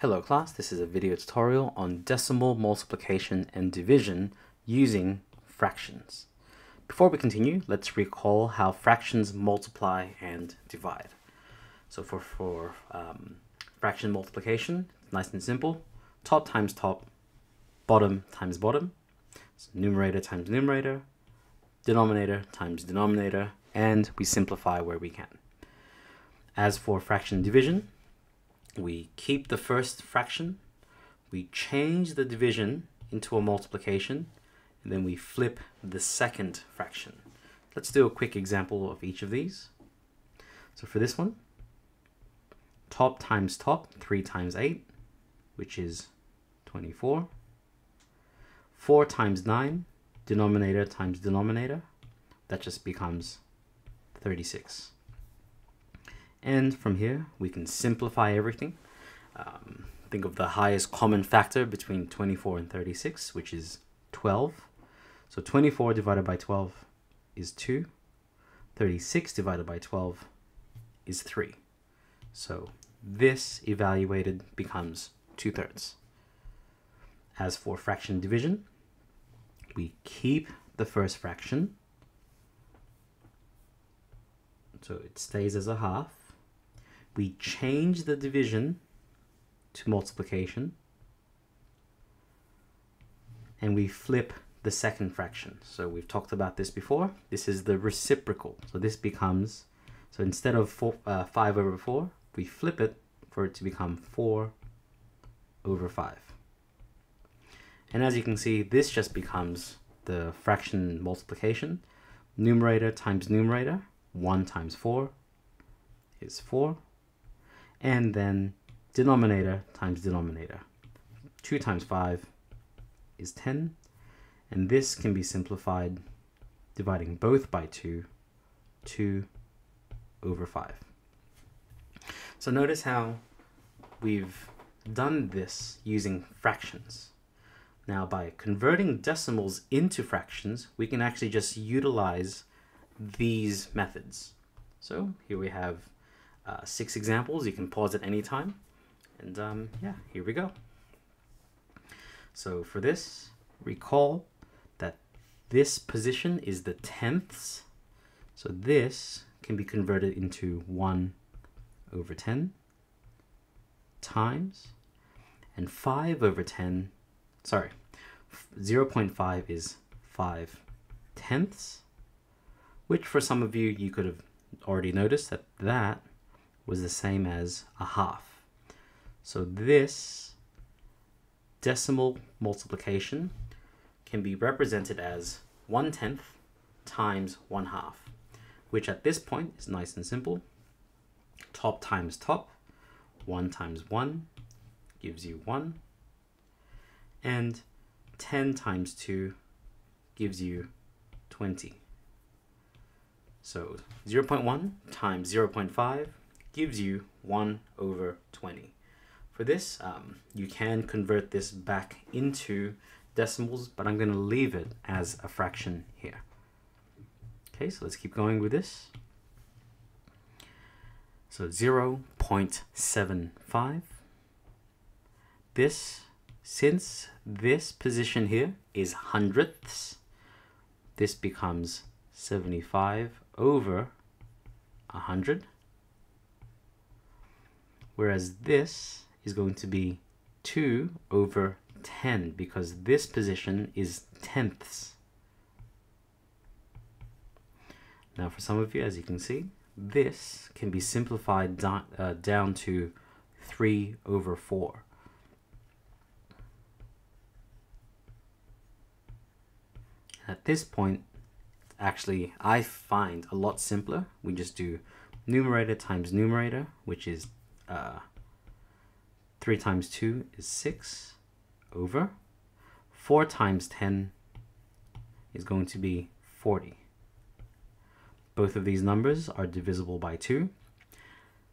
Hello class, this is a video tutorial on decimal multiplication and division using fractions. Before we continue, let's recall how fractions multiply and divide. So for, for um, fraction multiplication, nice and simple, top times top, bottom times bottom, so numerator times numerator, denominator times denominator, and we simplify where we can. As for fraction division, we keep the first fraction, we change the division into a multiplication, and then we flip the second fraction. Let's do a quick example of each of these. So for this one, top times top, 3 times 8, which is 24. 4 times 9, denominator times denominator, that just becomes 36. And from here, we can simplify everything. Um, think of the highest common factor between 24 and 36, which is 12. So 24 divided by 12 is 2. 36 divided by 12 is 3. So this evaluated becomes 2 thirds. As for fraction division, we keep the first fraction. So it stays as a half we change the division to multiplication and we flip the second fraction. So we've talked about this before. This is the reciprocal. So this becomes, so instead of four, uh, 5 over 4, we flip it for it to become 4 over 5. And as you can see, this just becomes the fraction multiplication. Numerator times numerator, 1 times 4 is 4 and then denominator times denominator. 2 times 5 is 10, and this can be simplified dividing both by 2, 2 over 5. So notice how we've done this using fractions. Now by converting decimals into fractions, we can actually just utilize these methods. So here we have uh, six examples. You can pause at any time. And um, yeah, here we go. So for this, recall that this position is the tenths. So this can be converted into 1 over 10 times and 5 over 10, sorry, 0 0.5 is 5 tenths, which for some of you, you could have already noticed that that was the same as a half. So this decimal multiplication can be represented as 1 tenth times 1 half, which at this point is nice and simple. Top times top, 1 times 1 gives you 1, and 10 times 2 gives you 20. So 0 0.1 times 0 0.5 gives you 1 over 20. For this, um, you can convert this back into decimals, but I'm going to leave it as a fraction here. Okay, so let's keep going with this. So 0 0.75. This, since this position here is hundredths, this becomes 75 over 100 whereas this is going to be 2 over 10 because this position is tenths. Now for some of you, as you can see, this can be simplified down, uh, down to 3 over 4. At this point, actually, I find a lot simpler. We just do numerator times numerator, which is uh, 3 times 2 is 6 over 4 times 10 is going to be 40. Both of these numbers are divisible by 2.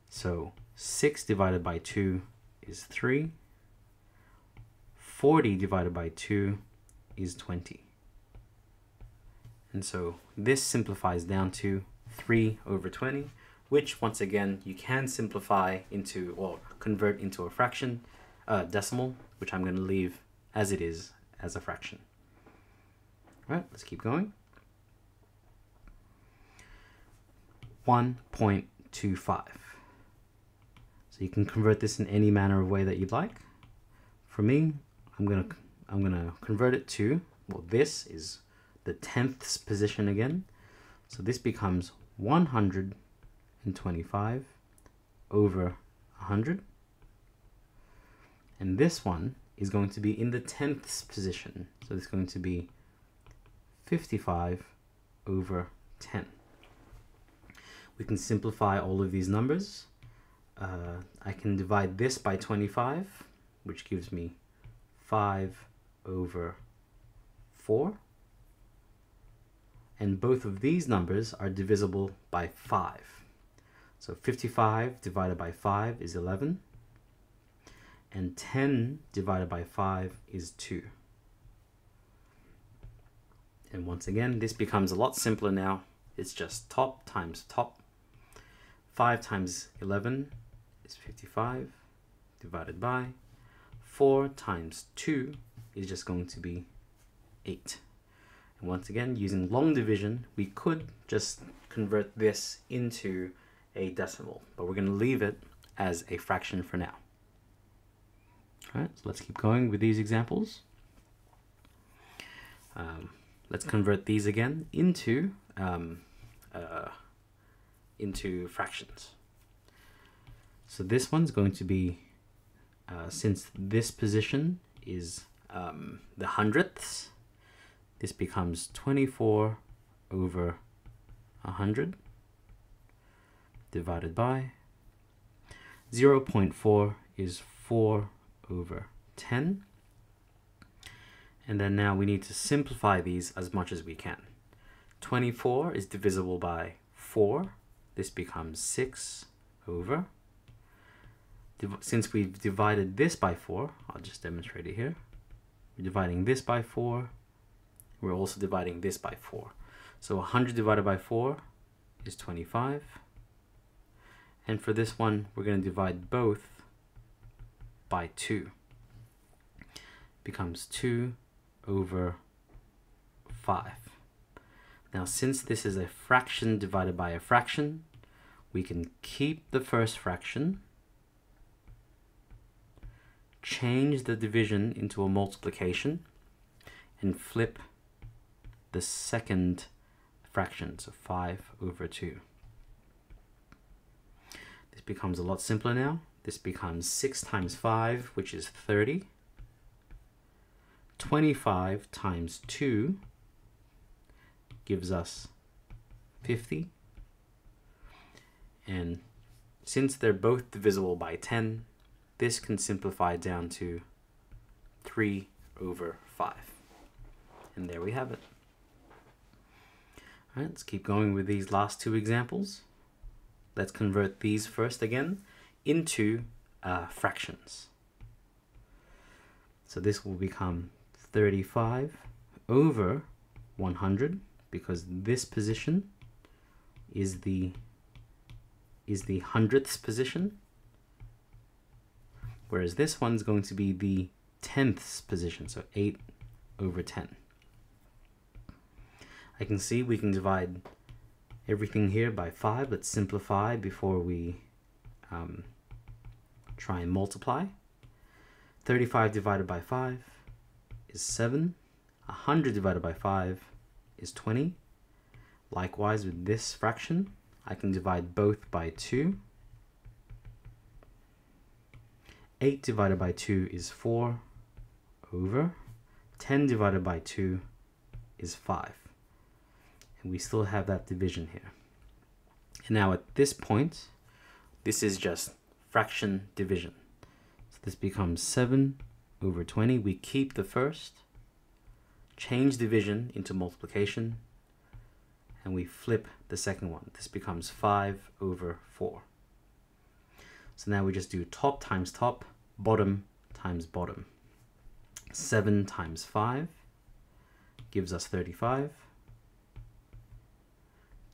So 6 divided by 2 is 3. 40 divided by 2 is 20. And so this simplifies down to 3 over 20 which once again you can simplify into or convert into a fraction uh, decimal, which I'm going to leave as it is as a fraction. All right, let's keep going. 1.25. So you can convert this in any manner of way that you'd like. For me, I'm gonna I'm gonna convert it to well this is the tenths position again. So this becomes 125 over 100. And this one is going to be in the tenths position. So it's going to be 55 over 10. We can simplify all of these numbers. Uh, I can divide this by 25, which gives me 5 over 4. And both of these numbers are divisible by 5. So 55 divided by 5 is 11. And 10 divided by 5 is 2. And once again, this becomes a lot simpler now. It's just top times top 5 times 11 is 55 divided by 4 times 2 is just going to be 8. And once again, using long division, we could just convert this into a decimal, but we're going to leave it as a fraction for now. All right, so let's keep going with these examples. Um, let's convert these again into um, uh, into fractions. So this one's going to be, uh, since this position is um, the hundredths, this becomes 24 over 100 divided by 0 0.4 is 4 over 10. And then now we need to simplify these as much as we can. 24 is divisible by 4, this becomes 6 over. Since we've divided this by 4, I'll just demonstrate it here. We're dividing this by 4. We're also dividing this by 4. So 100 divided by 4 is 25. And for this one, we're going to divide both by 2. Becomes 2 over 5. Now, since this is a fraction divided by a fraction, we can keep the first fraction, change the division into a multiplication, and flip the second fraction, so 5 over 2. Becomes a lot simpler now. This becomes 6 times 5, which is 30. 25 times 2 gives us 50. And since they're both divisible by 10, this can simplify down to 3 over 5. And there we have it. All right, let's keep going with these last two examples. Let's convert these first again into uh, fractions. So this will become 35 over 100 because this position is the is the hundredths position whereas this one's going to be the tenths position so 8 over 10 I can see we can divide everything here by 5 let's simplify before we um, try and multiply 35 divided by 5 is 7 100 divided by 5 is 20. Likewise with this fraction, I can divide both by 2. 8 divided by 2 is 4 over. 10 divided by 2 is 5. We still have that division here. And now at this point, this is just fraction division. So this becomes 7 over 20. We keep the first change division into multiplication, and we flip the second one. This becomes 5 over 4. So now we just do top times top, bottom times bottom. 7 times 5 gives us 35.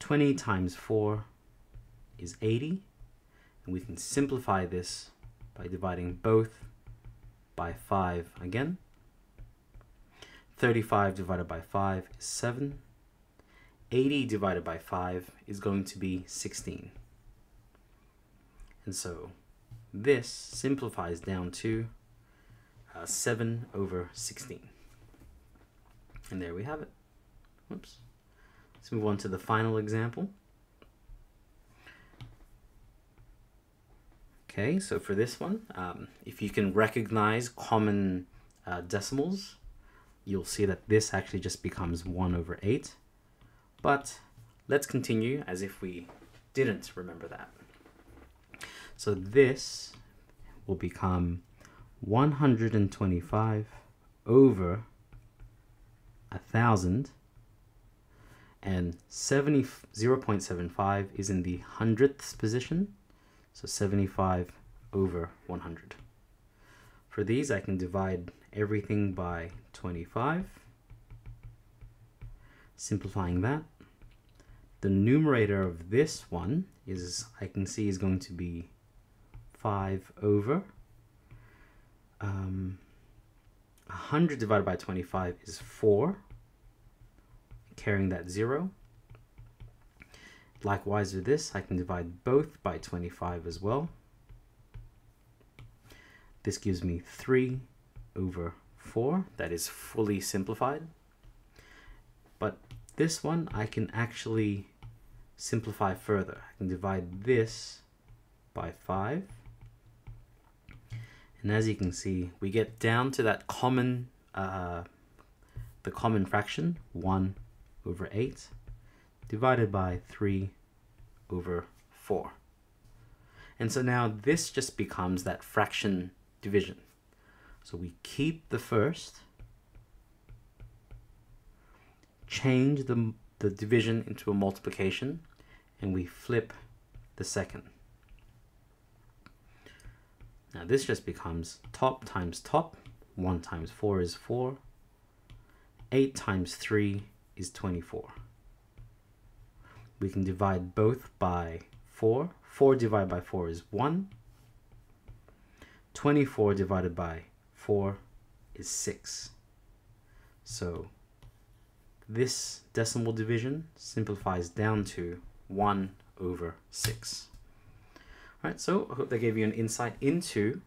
20 times 4 is 80. And we can simplify this by dividing both by 5 again. 35 divided by 5 is 7. 80 divided by 5 is going to be 16. And so this simplifies down to uh, 7 over 16. And there we have it. Whoops. Let's move on to the final example. Okay, so for this one, um, if you can recognize common uh, decimals, you'll see that this actually just becomes 1 over 8. But let's continue as if we didn't remember that. So this will become 125 over a thousand and 70 0.75 is in the hundredths position. So 75 over 100 for these I can divide everything by 25 simplifying that the numerator of this one is I can see is going to be 5 over. Um, 100 divided by 25 is 4, carrying that 0. Likewise with this, I can divide both by 25 as well. This gives me 3 over 4. That is fully simplified. But this one, I can actually simplify further. I can divide this by 5 and as you can see, we get down to that common, uh, the common fraction, 1 over 8, divided by 3 over 4. And so now this just becomes that fraction division. So we keep the first, change the, the division into a multiplication, and we flip the second. Now this just becomes top times top. 1 times 4 is 4. 8 times 3 is 24. We can divide both by 4. 4 divided by 4 is 1. 24 divided by 4 is 6. So this decimal division simplifies down to 1 over 6. All right, so I hope that gave you an insight into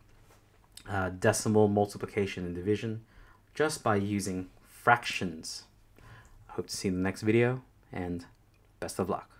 uh, decimal multiplication and division just by using fractions. Hope to see you in the next video and best of luck.